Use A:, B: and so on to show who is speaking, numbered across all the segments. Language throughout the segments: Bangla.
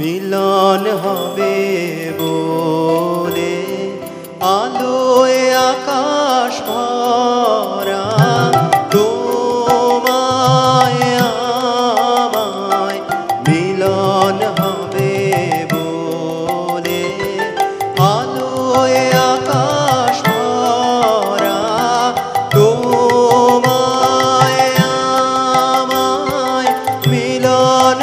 A: মিলন হবে বলে আলোয় আকাশ ভরা তোমায় আমায় বলে আকাশ মিলন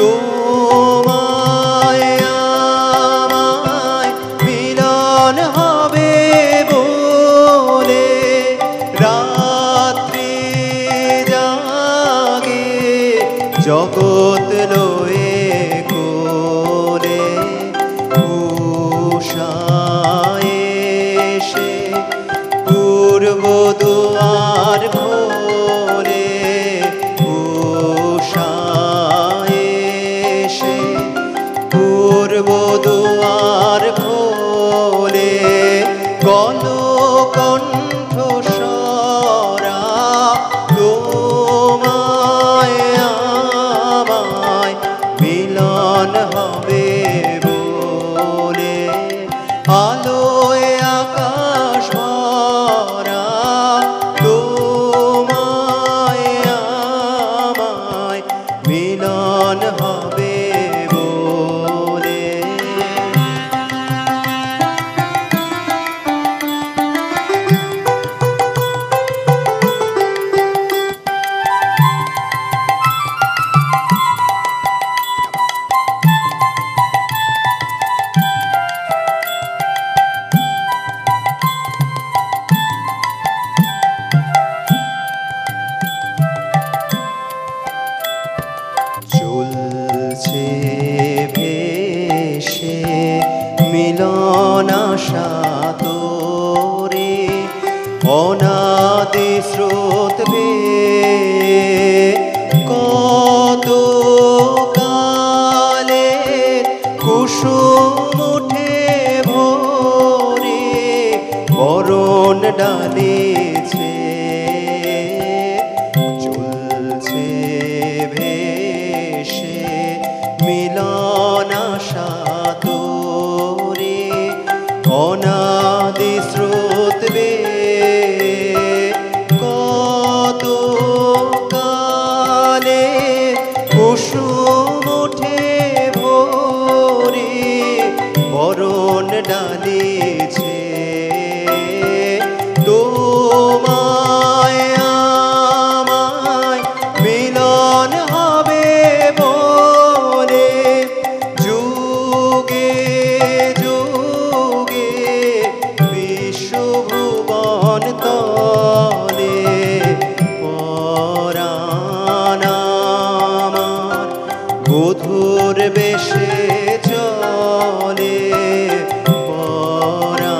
A: তোমায় আমায় মিলন হবে বলে রাত্রি জাগে জগৎ আলোয় স্রোত বে কত কালে কুসুম উঠে ভোরে বরণ ডালেছে। চলছে ভেসে মিলন আশা তোরে। অনাদি স্রোত ওঠে ভোরে বরণ ডালিছে বধুর বেশে চলে পরাণ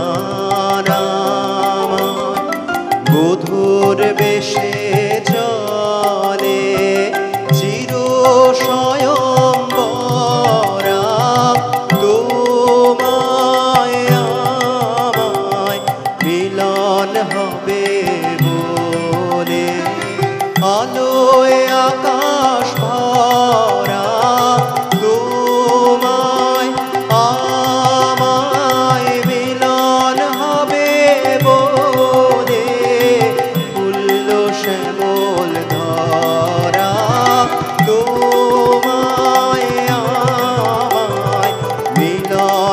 A: বধুর বেশে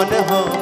A: মনে হয়